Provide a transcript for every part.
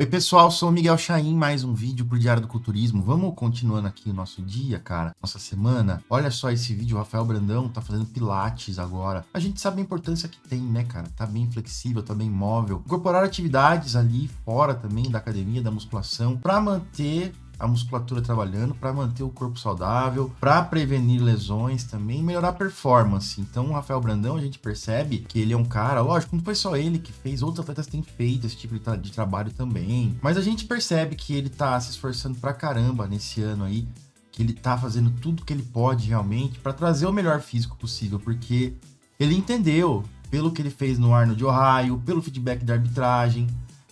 Oi pessoal, sou o Miguel Chaim, mais um vídeo pro Diário do Culturismo. Vamos continuando aqui o nosso dia, cara, nossa semana. Olha só esse vídeo, o Rafael Brandão tá fazendo pilates agora. A gente sabe a importância que tem, né, cara? Tá bem flexível, tá bem móvel. Incorporar atividades ali fora também da academia, da musculação, para manter a musculatura trabalhando para manter o corpo saudável, para prevenir lesões também, melhorar a performance. Então, o Rafael Brandão, a gente percebe que ele é um cara, lógico, não foi só ele que fez, outros atletas têm feito esse tipo de, tra de trabalho também, mas a gente percebe que ele tá se esforçando pra caramba nesse ano aí, que ele tá fazendo tudo que ele pode realmente para trazer o melhor físico possível, porque ele entendeu, pelo que ele fez no Arnold de Ohio, pelo feedback da arbitragem,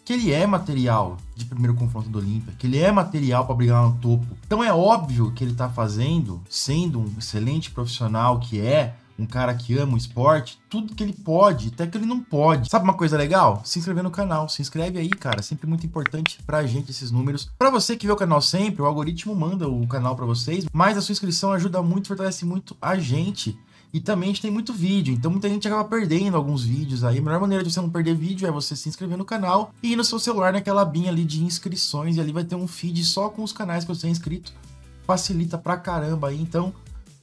que ele é material de primeiro confronto do Olímpia, que ele é material para brigar no topo. Então é óbvio que ele está fazendo, sendo um excelente profissional que é, um cara que ama o esporte, tudo que ele pode, até que ele não pode. Sabe uma coisa legal? Se inscrever no canal. Se inscreve aí, cara. Sempre muito importante pra gente esses números. Para você que vê o canal sempre, o algoritmo manda o canal para vocês, mas a sua inscrição ajuda muito, fortalece muito a gente. E também a gente tem muito vídeo, então muita gente acaba perdendo alguns vídeos aí. A melhor maneira de você não perder vídeo é você se inscrever no canal e ir no seu celular naquela abinha ali de inscrições e ali vai ter um feed só com os canais que você é inscrito. Facilita pra caramba aí, então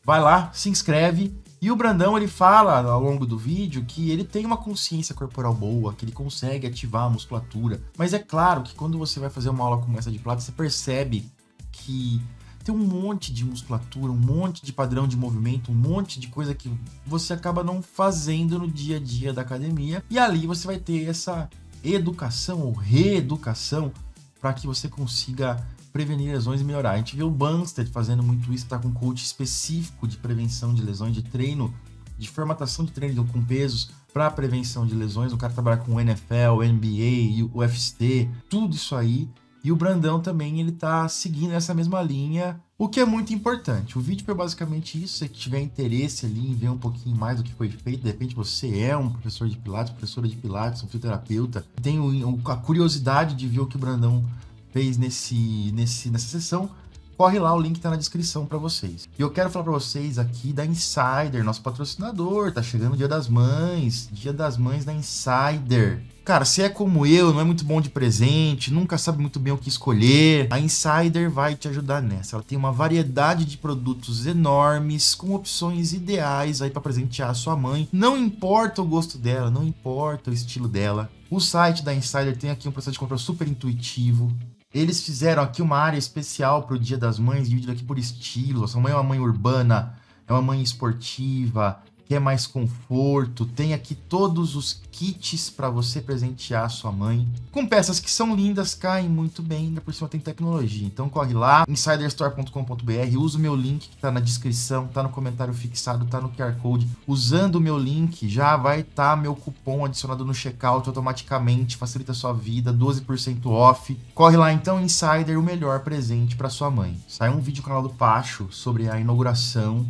vai lá, se inscreve. E o Brandão ele fala ao longo do vídeo que ele tem uma consciência corporal boa, que ele consegue ativar a musculatura. Mas é claro que quando você vai fazer uma aula como essa de plata, você percebe que tem um monte de musculatura, um monte de padrão de movimento, um monte de coisa que você acaba não fazendo no dia a dia da academia. E ali você vai ter essa educação ou reeducação para que você consiga prevenir lesões e melhorar. A gente vê o Bunstead fazendo muito isso, tá com um coach específico de prevenção de lesões, de treino, de formatação de treino com pesos para prevenção de lesões. O cara trabalha com NFL, NBA, UFC, tudo isso aí e o Brandão também, ele tá seguindo essa mesma linha, o que é muito importante. O vídeo foi basicamente isso, se tiver interesse ali em ver um pouquinho mais do que foi feito, de repente você é um professor de pilates, professora de pilates, um fisioterapeuta, tem a curiosidade de ver o que o Brandão fez nesse, nesse, nessa sessão, corre lá, o link tá na descrição para vocês. E eu quero falar para vocês aqui da Insider, nosso patrocinador, tá chegando o Dia das Mães, Dia das Mães da Insider. Cara, se é como eu, não é muito bom de presente, nunca sabe muito bem o que escolher, a Insider vai te ajudar nessa. Ela tem uma variedade de produtos enormes, com opções ideais aí para presentear a sua mãe. Não importa o gosto dela, não importa o estilo dela. O site da Insider tem aqui um processo de compra super intuitivo. Eles fizeram aqui uma área especial para o Dia das Mães, dividido aqui por estilo. Sua mãe é uma mãe urbana, é uma mãe esportiva, quer mais conforto, tem aqui todos os kits para você presentear sua mãe, com peças que são lindas, caem muito bem, ainda por cima tem tecnologia. Então corre lá, insiderstore.com.br, usa o meu link que está na descrição, está no comentário fixado, está no QR Code. Usando o meu link, já vai estar tá meu cupom adicionado no checkout automaticamente, facilita a sua vida, 12% off. Corre lá então, Insider, o melhor presente para sua mãe. Sai um vídeo no canal do Pacho sobre a inauguração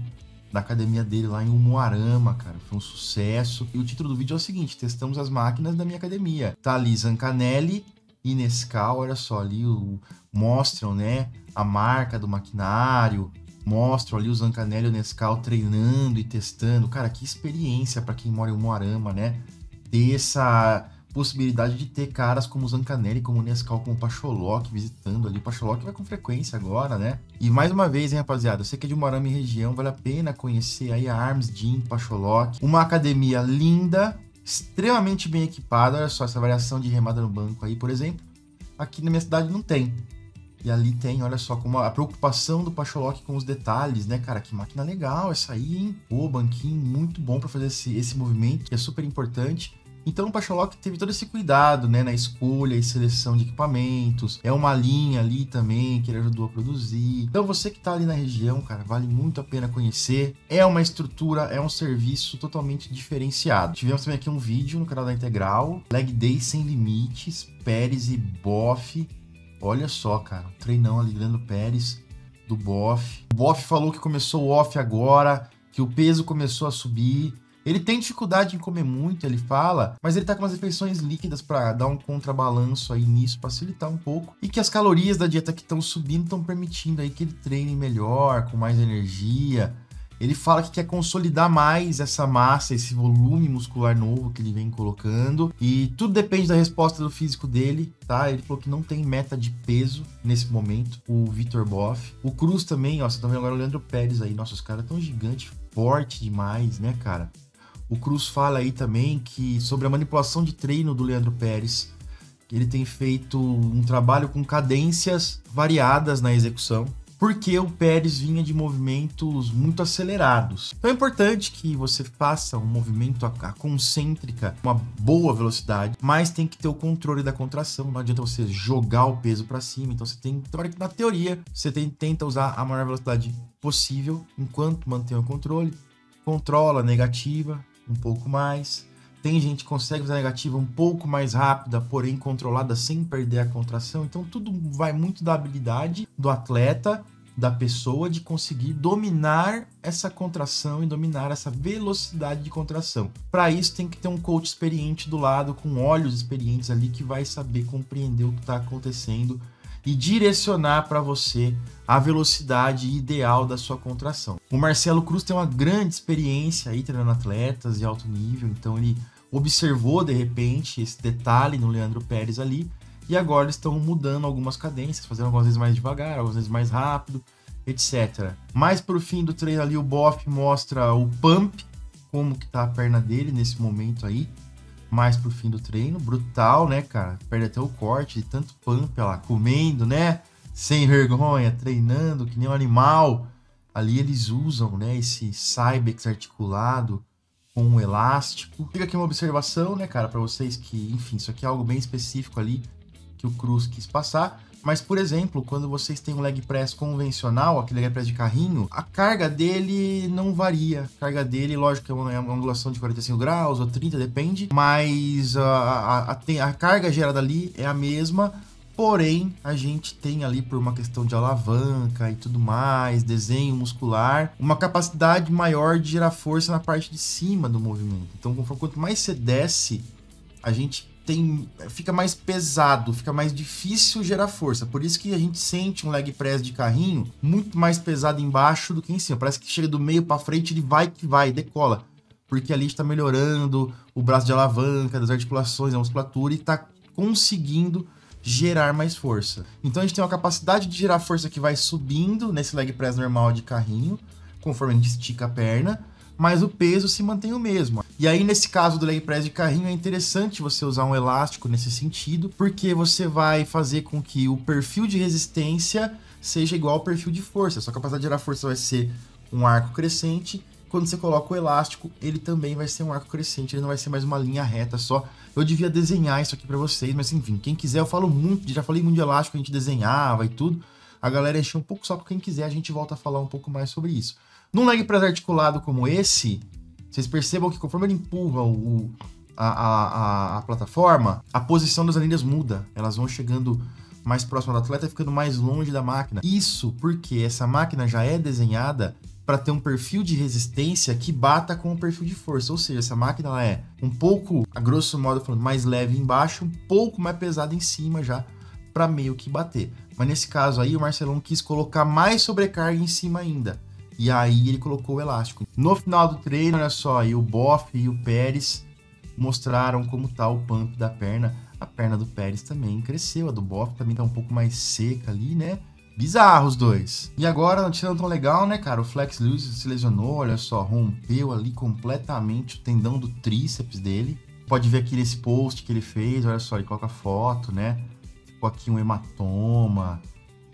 da academia dele lá em Umuarama, cara. Foi um sucesso. E o título do vídeo é o seguinte: testamos as máquinas da minha academia. Tá ali Zancanelli e Nescau, olha só, ali o, mostram, né, a marca do maquinário, mostram ali o Zancanelli e o Nescau treinando e testando. Cara, que experiência para quem mora em Umuarama, né? Ter essa possibilidade de ter caras como Zancanelli, como Nescau, como Pacholok visitando ali. Pacholok vai com frequência agora, né? E mais uma vez, hein, rapaziada, eu sei que é de Morama e região, vale a pena conhecer aí a Arms Gym Pacholok. Uma academia linda, extremamente bem equipada. Olha só essa variação de remada no banco aí, por exemplo. Aqui na minha cidade não tem. E ali tem, olha só, como a preocupação do Pacholok com os detalhes, né, cara? Que máquina legal essa aí, hein? Pô, banquinho muito bom para fazer esse, esse movimento, que é super importante. Então o Pacholok teve todo esse cuidado, né, na escolha e seleção de equipamentos. É uma linha ali também que ele ajudou a produzir. Então você que está ali na região, cara, vale muito a pena conhecer. É uma estrutura, é um serviço totalmente diferenciado. Tivemos também aqui um vídeo no canal da Integral, Leg Day sem limites, Pérez e Boff. Olha só, cara, um treinão ali, Leandro Pérez do Boff. O Boff falou que começou o off agora, que o peso começou a subir ele tem dificuldade em comer muito, ele fala, mas ele tá com umas refeições líquidas para dar um contrabalanço aí nisso, facilitar um pouco. E que as calorias da dieta que estão subindo estão permitindo aí que ele treine melhor, com mais energia. Ele fala que quer consolidar mais essa massa, esse volume muscular novo que ele vem colocando. E tudo depende da resposta do físico dele, tá? Ele falou que não tem meta de peso nesse momento, o Vitor Boff. O Cruz também, ó, você tá vendo agora o Leandro Pérez aí. Nossa, os caras tão gigante, forte demais, né, cara? O Cruz fala aí também que sobre a manipulação de treino do Leandro Pérez. Ele tem feito um trabalho com cadências variadas na execução porque o Pérez vinha de movimentos muito acelerados. Então é importante que você faça um movimento a, a concêntrica, uma boa velocidade, mas tem que ter o controle da contração. Não adianta você jogar o peso para cima. Então você tem, na teoria, você tem, tenta usar a maior velocidade possível enquanto mantém o controle. Controla a negativa um pouco mais. Tem gente que consegue usar a negativa um pouco mais rápida, porém controlada sem perder a contração. Então tudo vai muito da habilidade do atleta da pessoa de conseguir dominar essa contração e dominar essa velocidade de contração. Para isso tem que ter um coach experiente do lado, com olhos experientes ali que vai saber compreender o que está acontecendo e direcionar para você a velocidade ideal da sua contração. O Marcelo Cruz tem uma grande experiência aí treinando atletas de alto nível, então ele observou de repente esse detalhe no Leandro Pérez ali e agora estão mudando algumas cadências, fazendo algumas vezes mais devagar, algumas vezes mais rápido, etc. Mais pro fim do treino ali, o Boff mostra o pump, como que tá a perna dele nesse momento aí. Mais pro fim do treino, brutal, né, cara? Perde até o corte de tanto pump lá, comendo, né? Sem vergonha, treinando que nem um animal. Ali eles usam, né, esse Cybex articulado com um elástico. Fica aqui uma observação, né, cara, para vocês que, enfim, isso aqui é algo bem específico ali que o Cruz quis passar. Mas, por exemplo, quando vocês têm um leg press convencional, aquele leg press de carrinho, a carga dele não varia. A carga dele, lógico, é uma, é uma angulação de 45 graus ou 30, depende. Mas a, a, a, a carga gerada ali é a mesma. Porém, a gente tem ali, por uma questão de alavanca e tudo mais, desenho muscular, uma capacidade maior de gerar força na parte de cima do movimento. Então, quanto mais você desce, a gente tem fica mais pesado, fica mais difícil gerar força. Por isso que a gente sente um leg press de carrinho muito mais pesado embaixo do que em cima. Parece que chega do meio para frente, ele vai que vai, decola. Porque ali está melhorando o braço de alavanca, das articulações, a musculatura e está conseguindo gerar mais força. Então a gente tem uma capacidade de gerar força que vai subindo nesse leg press normal de carrinho, conforme a gente estica a perna mas o peso se mantém o mesmo. E aí, nesse caso do leg press de carrinho, é interessante você usar um elástico nesse sentido, porque você vai fazer com que o perfil de resistência seja igual ao perfil de força. Sua capacidade de gerar força vai ser um arco crescente. Quando você coloca o elástico, ele também vai ser um arco crescente, ele não vai ser mais uma linha reta só. Eu devia desenhar isso aqui para vocês, mas enfim, quem quiser, eu falo muito, já falei muito de elástico, a gente desenhava e tudo. A galera encheu um pouco só para quem quiser, a gente volta a falar um pouco mais sobre isso. Num leg press articulado como esse, vocês percebam que conforme ele empurra o, a, a, a, plataforma, a posição das anilhas muda. Elas vão chegando mais próximo do atleta ficando mais longe da máquina. Isso porque essa máquina já é desenhada para ter um perfil de resistência que bata com o perfil de força. Ou seja, essa máquina ela é um pouco, a grosso modo falando, mais leve embaixo, um pouco mais pesada em cima já para meio que bater. Mas nesse caso aí, o Marcelão quis colocar mais sobrecarga em cima ainda. E aí ele colocou o elástico. No final do treino, olha só, aí o Boff e o Pérez mostraram como tá o pump da perna. A perna do Pérez também cresceu, a do Boff também tá um pouco mais seca ali, né? Bizarro os dois. E agora, notícia não tão legal, né, cara? O Flex Lewis se lesionou, olha só, rompeu ali completamente o tendão do tríceps dele. Pode ver aqui nesse post que ele fez, olha só, ele coloca foto, né? Ficou aqui um hematoma.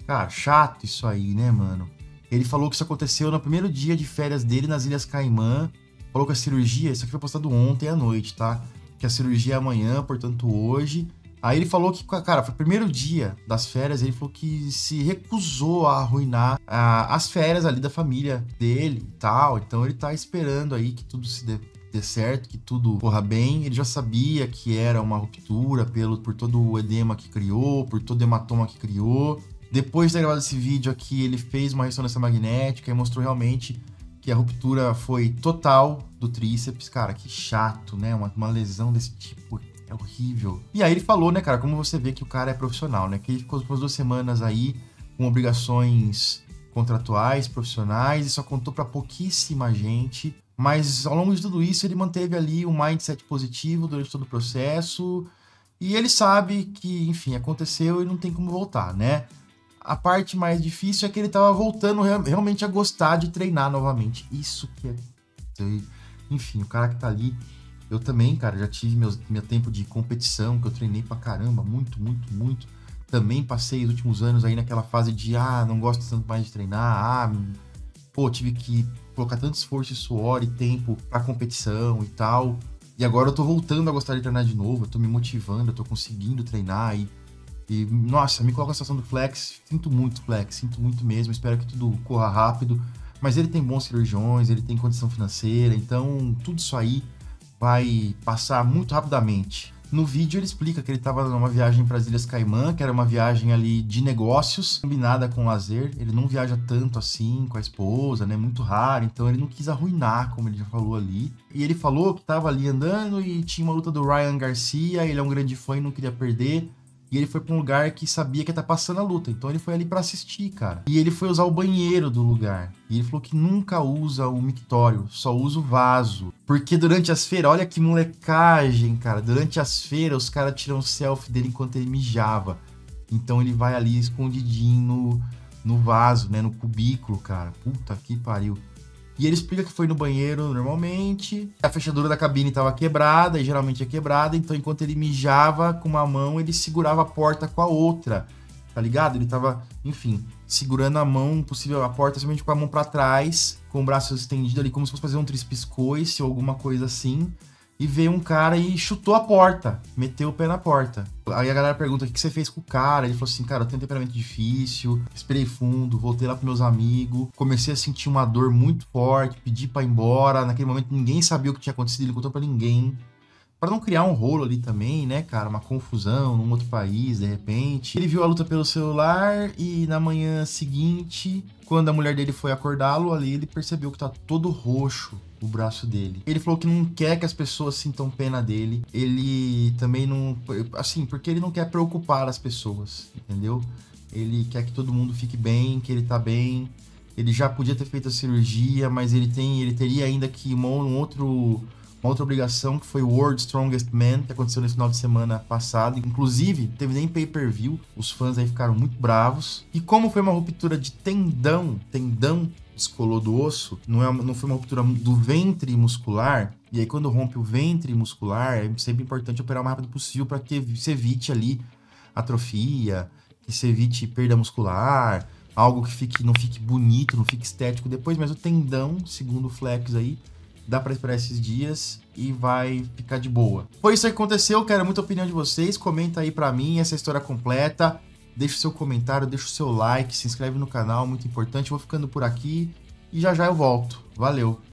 Cara, chato isso aí, né, mano? Ele falou que isso aconteceu no primeiro dia de férias dele nas Ilhas Caimã. Falou que a cirurgia, isso aqui foi postado ontem à noite, tá? Que a cirurgia é amanhã, portanto hoje. Aí ele falou que, cara, foi o primeiro dia das férias, ele falou que se recusou a arruinar a, as férias ali da família dele e tal. Então ele tá esperando aí que tudo se dê, dê certo, que tudo corra bem. Ele já sabia que era uma ruptura pelo, por todo o edema que criou, por todo o hematoma que criou. Depois de ter gravado esse vídeo aqui, ele fez uma ressonância magnética e mostrou realmente que a ruptura foi total do tríceps. Cara, que chato, né? Uma, uma lesão desse tipo é horrível. E aí ele falou, né, cara, como você vê que o cara é profissional, né? Que ele ficou umas duas semanas aí com obrigações contratuais, profissionais, e só contou para pouquíssima gente. Mas ao longo de tudo isso, ele manteve ali um mindset positivo durante todo o processo. E ele sabe que, enfim, aconteceu e não tem como voltar, né? A parte mais difícil é que ele tava voltando realmente a gostar de treinar novamente. Isso que é. Enfim, o cara que tá ali. Eu também, cara, já tive meus, meu tempo de competição, que eu treinei pra caramba, muito, muito, muito. Também passei os últimos anos aí naquela fase de, ah, não gosto tanto mais de treinar, ah, pô, tive que colocar tanto esforço suor e tempo pra competição e tal. E agora eu tô voltando a gostar de treinar de novo, eu tô me motivando, eu tô conseguindo treinar e, e nossa, me coloca a situação do flex, sinto muito flex, sinto muito mesmo, espero que tudo corra rápido. Mas ele tem bons cirurgiões, ele tem condição financeira, então tudo isso aí vai passar muito rapidamente. No vídeo ele explica que ele estava numa viagem para as Ilhas Caimã, que era uma viagem ali de negócios, combinada com lazer. Ele não viaja tanto assim com a esposa, né? Muito raro, então ele não quis arruinar, como ele já falou ali. E ele falou que estava ali andando e tinha uma luta do Ryan Garcia, ele é um grande fã e não queria perder. E ele foi pra um lugar que sabia que ia tá passando a luta. Então ele foi ali para assistir, cara. E ele foi usar o banheiro do lugar. E ele falou que nunca usa o mictório, só usa o vaso. Porque durante as feiras, olha que molecagem, cara. Durante as feiras, os caras tiram selfie dele enquanto ele mijava. Então ele vai ali escondidinho no, no vaso, né? No cubículo, cara. Puta que pariu. E ele explica que foi no banheiro normalmente, a fechadura da cabine estava quebrada, e geralmente é quebrada, então enquanto ele mijava com uma mão, ele segurava a porta com a outra, tá ligado? Ele tava, enfim, segurando a mão, possível a porta somente com a mão para trás, com o braço estendido ali, como se fosse fazer um trispiscoice ou alguma coisa assim e veio um cara e chutou a porta, meteu o pé na porta. Aí a galera pergunta o que você fez com o cara. Ele falou assim: cara, eu tenho um temperamento difícil, esperei fundo, voltei lá pros meus amigos, comecei a sentir uma dor muito forte, pedi para ir embora. Naquele momento ninguém sabia o que tinha acontecido, ele contou para ninguém. Para não criar um rolo ali também, né, cara? Uma confusão num outro país, de repente. Ele viu a luta pelo celular e na manhã seguinte, quando a mulher dele foi acordá-lo ali, ele percebeu que tá todo roxo o braço dele. Ele falou que não quer que as pessoas sintam pena dele. Ele também não. Assim, porque ele não quer preocupar as pessoas, entendeu? Ele quer que todo mundo fique bem, que ele tá bem. Ele já podia ter feito a cirurgia, mas ele tem. Ele teria ainda que um outro. Uma outra obrigação que foi o World Strongest Man, que aconteceu no final de semana passado. Inclusive, teve nem pay-per-view. Os fãs aí ficaram muito bravos. E como foi uma ruptura de tendão, tendão descolou do osso, não, é, não foi uma ruptura do ventre muscular. E aí, quando rompe o ventre muscular, é sempre importante operar o mais rápido possível para que se evite ali atrofia, que se evite perda muscular, algo que fique, não fique bonito, não fique estético depois. Mas o tendão, segundo o Flex aí, dá para esperar esses dias e vai ficar de boa. Foi isso que aconteceu, quero muita opinião de vocês. Comenta aí para mim essa história completa deixa o seu comentário, deixa o seu like, se inscreve no canal, muito importante. vou ficando por aqui e já já eu volto. Valeu!